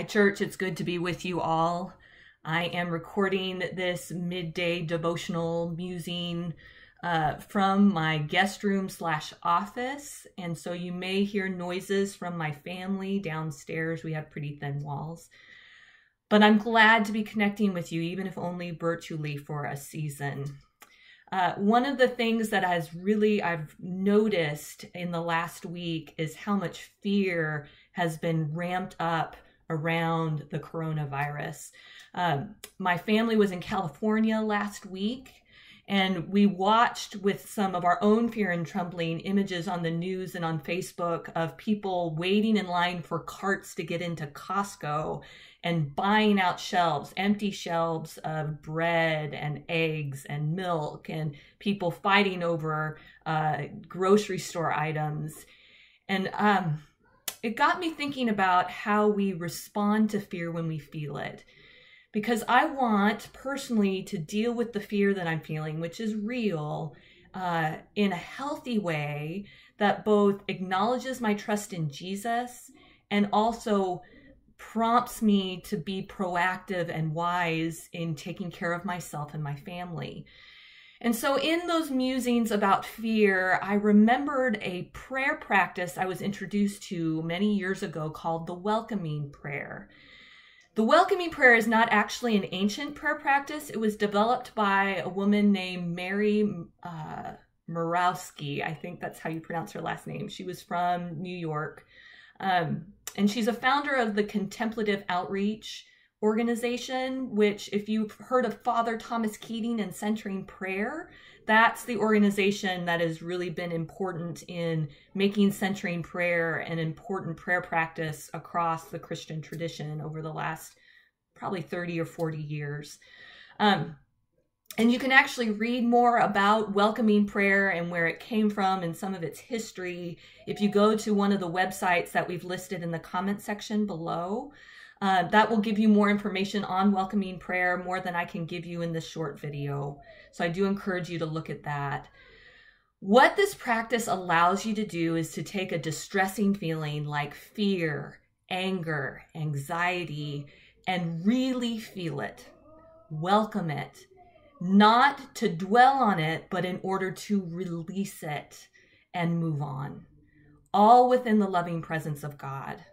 Hi, church. It's good to be with you all. I am recording this midday devotional musing uh, from my guest room slash office. And so you may hear noises from my family downstairs. We have pretty thin walls. But I'm glad to be connecting with you, even if only virtually for a season. Uh, one of the things that has really I've noticed in the last week is how much fear has been ramped up around the coronavirus. Um, my family was in California last week, and we watched with some of our own fear and trembling images on the news and on Facebook of people waiting in line for carts to get into Costco and buying out shelves, empty shelves of bread and eggs and milk, and people fighting over uh, grocery store items. And um, it got me thinking about how we respond to fear when we feel it. Because I want personally to deal with the fear that I'm feeling, which is real, uh, in a healthy way that both acknowledges my trust in Jesus and also prompts me to be proactive and wise in taking care of myself and my family. And so, in those musings about fear, I remembered a prayer practice I was introduced to many years ago called the welcoming prayer. The welcoming prayer is not actually an ancient prayer practice. It was developed by a woman named Mary uh. I think that's how you pronounce her last name. She was from New York. Um, and she's a founder of the Contemplative Outreach organization, which, if you've heard of Father Thomas Keating and Centering Prayer, that's the organization that has really been important in making centering prayer an important prayer practice across the Christian tradition over the last probably 30 or 40 years. Um, and you can actually read more about welcoming prayer and where it came from and some of its history if you go to one of the websites that we've listed in the comment section below. Uh, that will give you more information on welcoming prayer, more than I can give you in this short video. So I do encourage you to look at that. What this practice allows you to do is to take a distressing feeling like fear, anger, anxiety, and really feel it, welcome it, not to dwell on it, but in order to release it and move on, all within the loving presence of God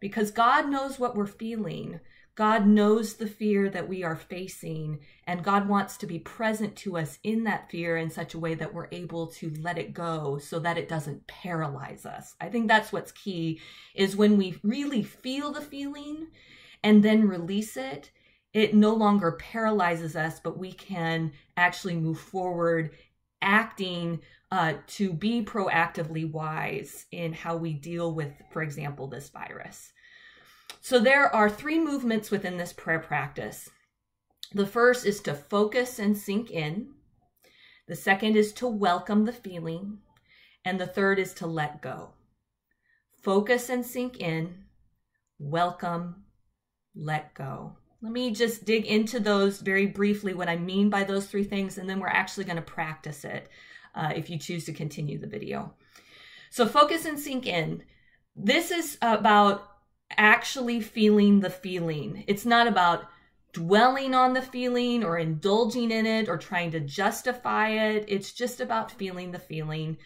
because God knows what we're feeling. God knows the fear that we are facing, and God wants to be present to us in that fear in such a way that we're able to let it go so that it doesn't paralyze us. I think that's what's key is when we really feel the feeling and then release it, it no longer paralyzes us, but we can actually move forward acting uh, to be proactively wise in how we deal with, for example, this virus. So there are three movements within this prayer practice. The first is to focus and sink in. The second is to welcome the feeling. And the third is to let go. Focus and sink in, welcome, let go. Let me just dig into those very briefly, what I mean by those three things, and then we're actually going to practice it uh, if you choose to continue the video. So, focus and sink in. This is about actually feeling the feeling. It's not about dwelling on the feeling or indulging in it or trying to justify it. It's just about feeling the feeling.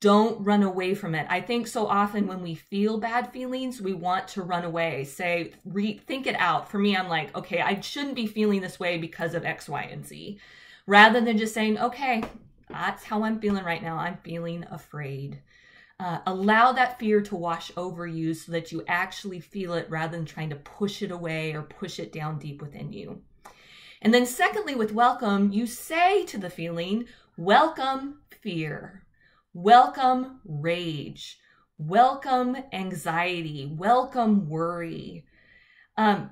Don't run away from it. I think so often when we feel bad feelings, we want to run away, say, re- think it out. For me, I'm like, okay, I shouldn't be feeling this way because of X, Y, and Z. Rather than just saying, okay, that's how I'm feeling right now. I'm feeling afraid. Uh, allow that fear to wash over you so that you actually feel it rather than trying to push it away or push it down deep within you. And then, secondly, with welcome, you say to the feeling, Welcome fear, welcome rage, welcome anxiety, welcome worry. Um,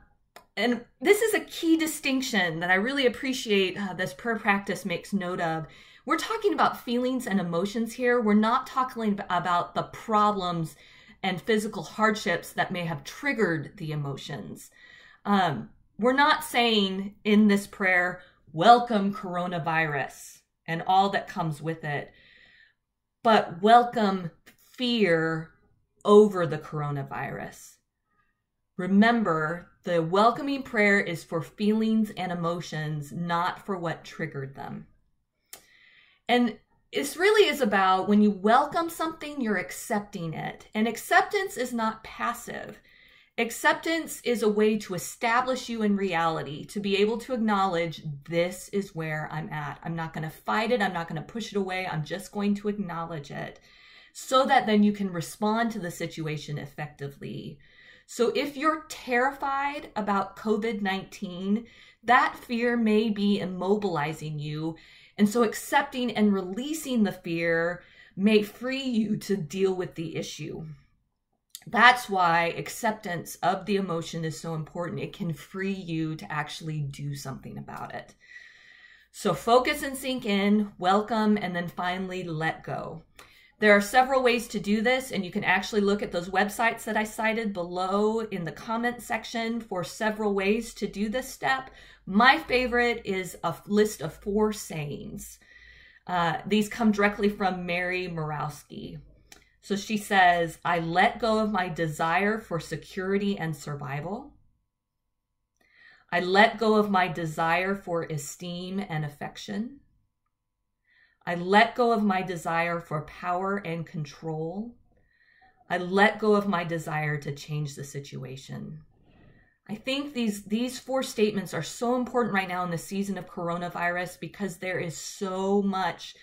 and this is a key distinction that I really appreciate uh, this prayer practice makes note of we're talking about feelings and emotions here. We're not talking about the problems and physical hardships that may have triggered the emotions. Um, we're not saying in this prayer, welcome coronavirus and all that comes with it, but welcome fear over the coronavirus. Remember, the welcoming prayer is for feelings and emotions, not for what triggered them. And this really is about when you welcome something, you're accepting it. And acceptance is not passive. Acceptance is a way to establish you in reality, to be able to acknowledge this is where I'm at. I'm not going to fight it. I'm not going to push it away. I'm just going to acknowledge it so that then you can respond to the situation effectively. So if you're terrified about COVID 19, that fear may be immobilizing you. And so accepting and releasing the fear may free you to deal with the issue. That's why acceptance of the emotion is so important. It can free you to actually do something about it. So focus and sink in, welcome, and then finally let go. There are several ways to do this, and you can actually look at those websites that I cited below in the comment section for several ways to do this step. My favorite is a list of four sayings. Uh, these come directly from Mary Mrozowski. So she says, I let go of my desire for security and survival. I let go of my desire for esteem and affection. I let go of my desire for power and control. I let go of my desire to change the situation. I think these these four statements are so important right now in the season of coronavirus because there is so much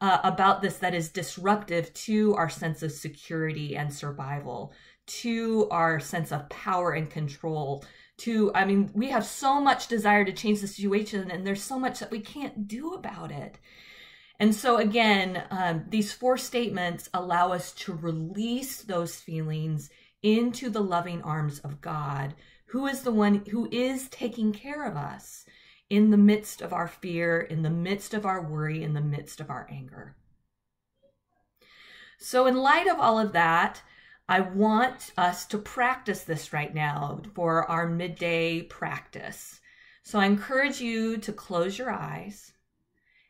uh, about this that is disruptive to our sense of security and survival, to our sense of power and control. To, I mean, we have so much desire to change the situation, and there's so much that we can't do about it. And so, again, um, these four statements allow us to release those feelings into the loving arms of God, who is the one who is taking care of us in the midst of our fear, in the midst of our worry, in the midst of our anger. So, in light of all of that, I want us to practice this right now for our midday practice. So, I encourage you to close your eyes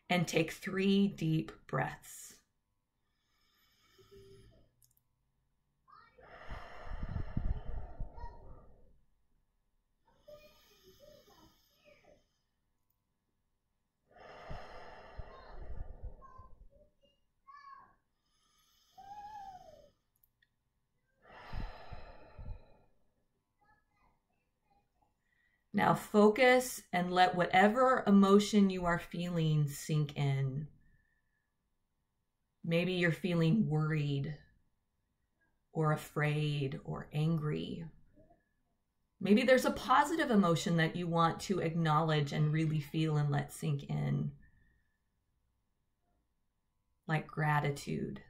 and take three deep breaths. Now focus and let whatever emotion you are feeling sink in. Maybe you're feeling worried or afraid or angry. Maybe there's a positive emotion that you want to acknowledge and really feel and let sink in, like gratitude.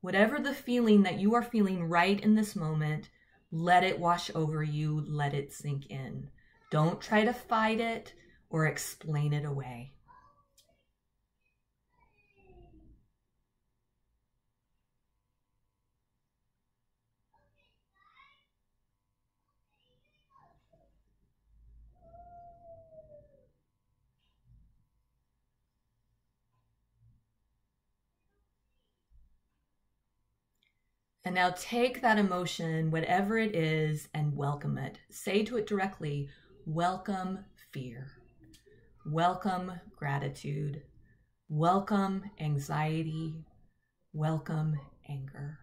Whatever the feeling that you are feeling right in this moment, let it wash over you, let it sink in. Don't try to fight it or explain it away. And now take that emotion, whatever it is, and welcome it. Say to it directly, Welcome fear. Welcome gratitude. Welcome anxiety. Welcome anger.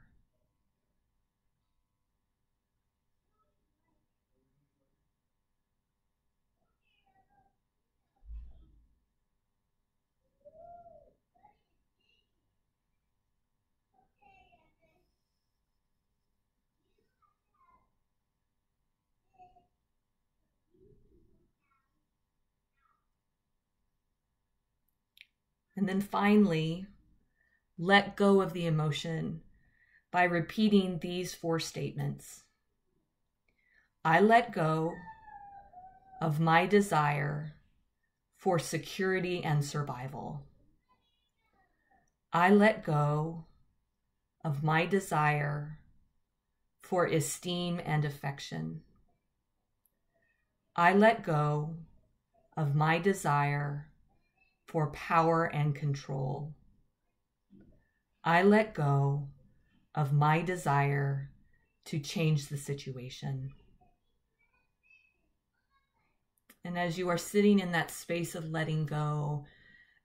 And then finally, let go of the emotion by repeating these four statements I let go of my desire for security and survival. I let go of my desire for esteem and affection. I let go of my desire for power and control. I let go of my desire to change the situation. And as you are sitting in that space of letting go,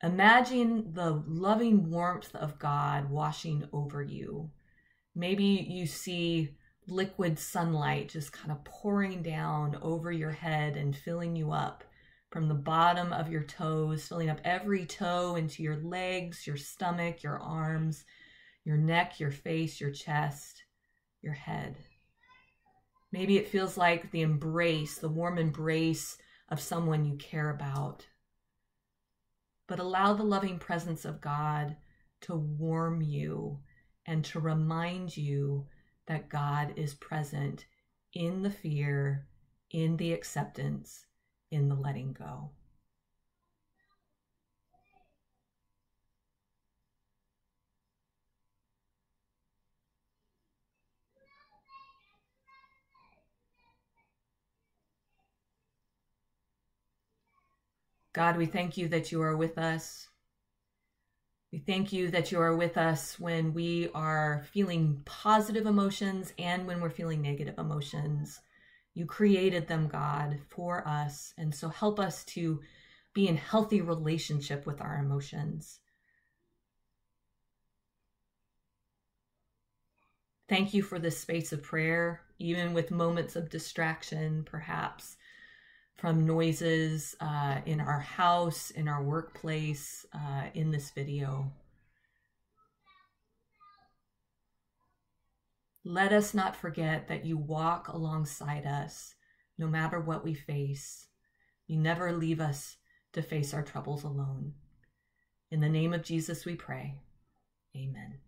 imagine the loving warmth of God washing over you. Maybe you see liquid sunlight just kind of pouring down over your head and filling you up from the bottom of your toes, filling up every toe into your legs, your stomach, your arms, your neck, your face, your chest, your head. Maybe it feels like the embrace, the warm embrace of someone you care about. But allow the loving presence of God to warm you and to remind you that God is present in the fear, in the acceptance, in the letting go. God, we thank you that you are with us. We thank you that you are with us when we are feeling positive emotions and when we're feeling negative emotions. You created them, God, for us. And so help us to be in healthy relationship with our emotions. Thank you for this space of prayer, even with moments of distraction, perhaps from noises uh, in our house, in our workplace, uh, in this video. Let us not forget that you walk alongside us no matter what we face. You never leave us to face our troubles alone. In the name of Jesus, we pray. Amen.